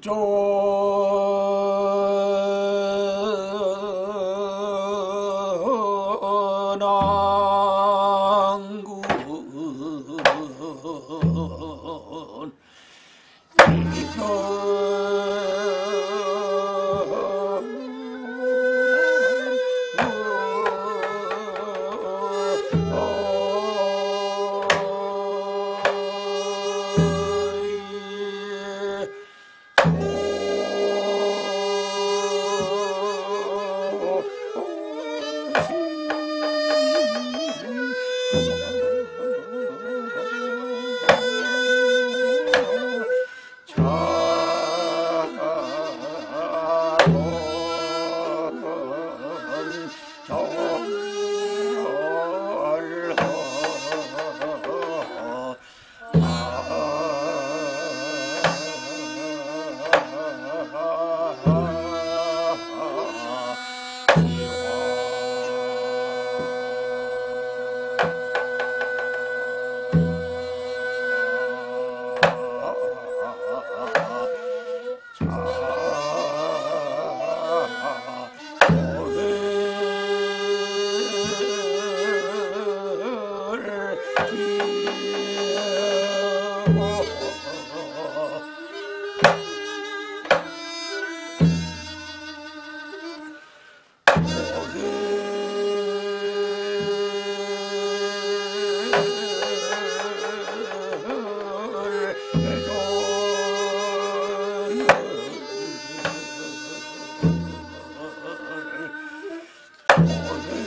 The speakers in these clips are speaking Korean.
長 Oh, okay.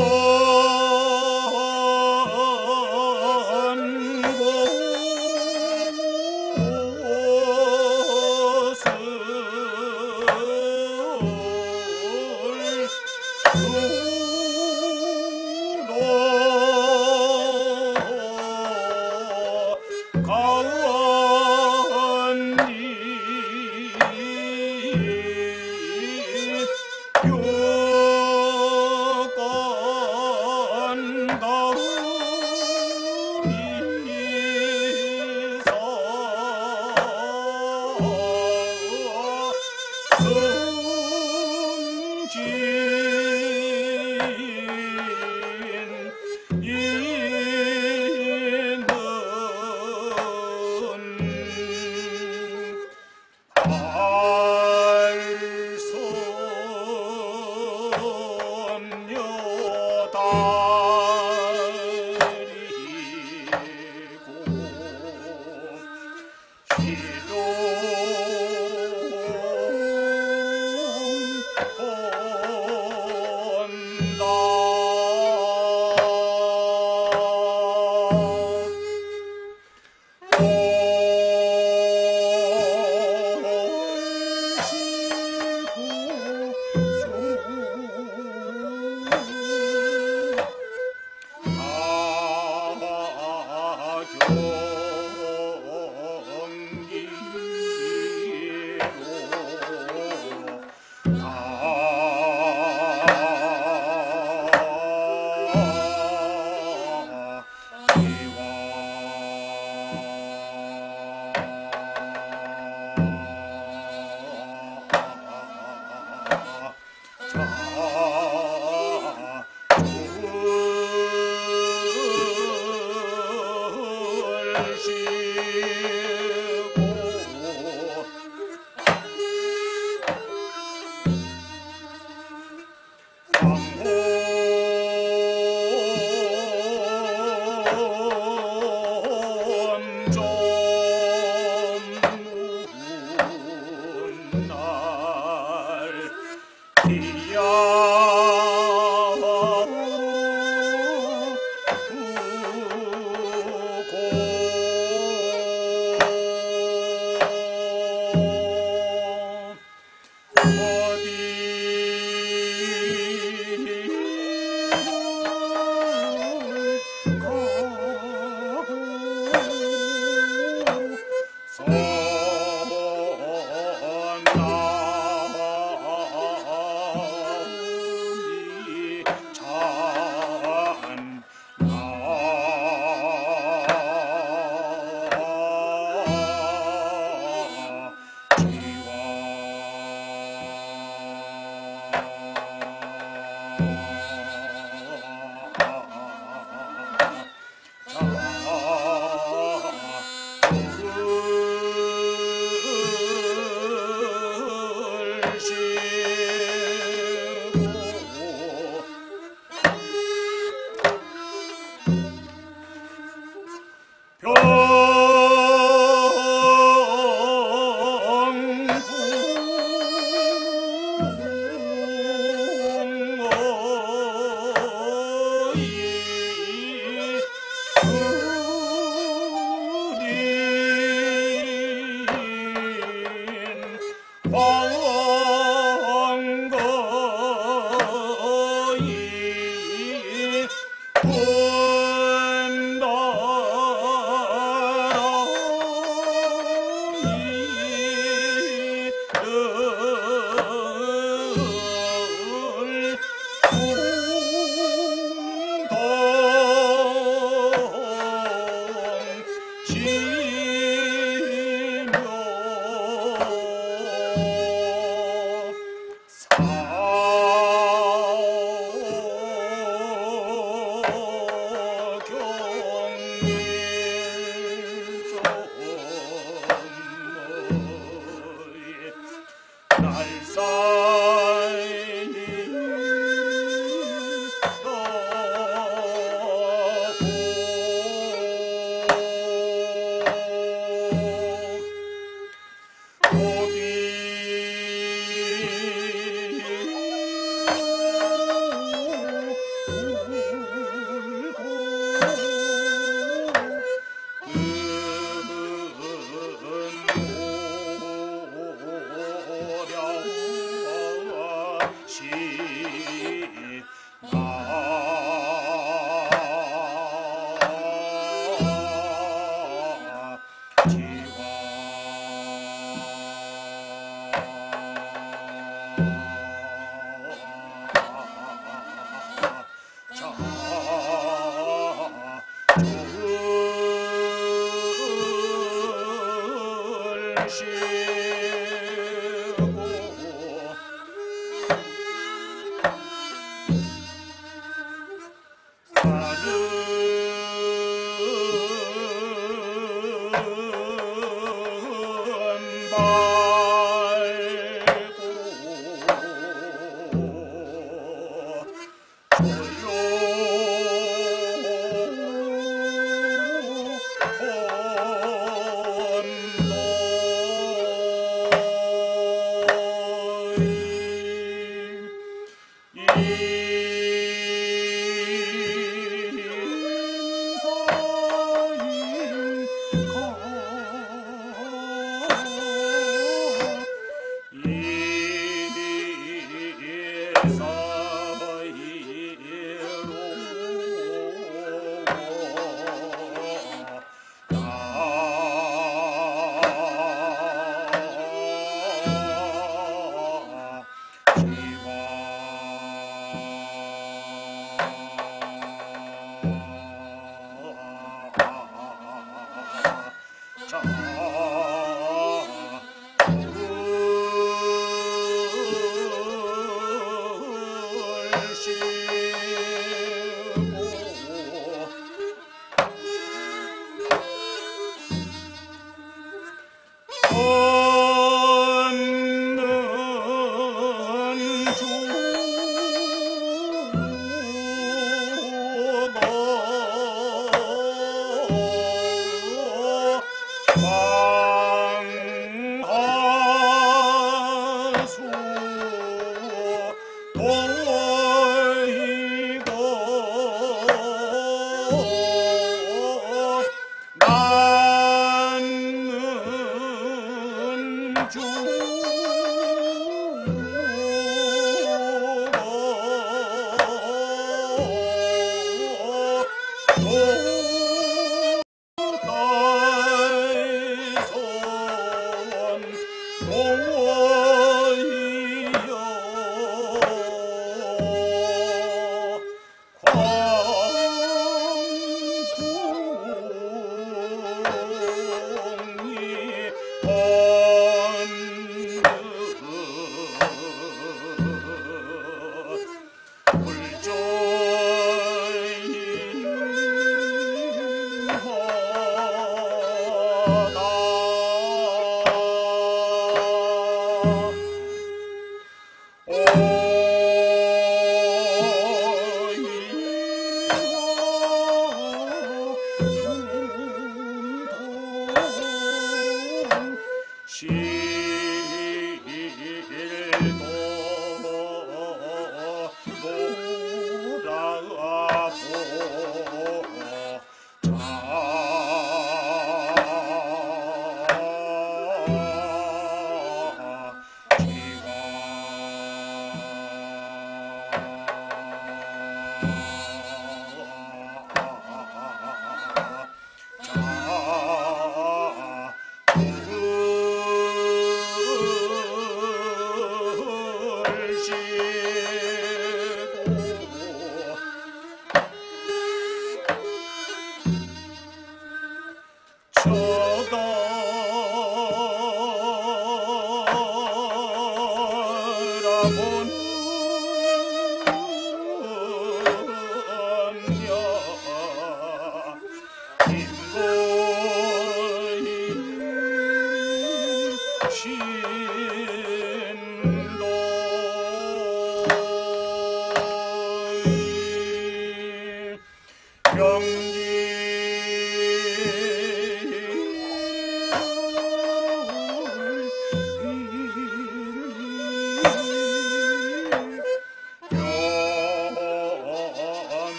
Oh. Oh. 병 watching. You.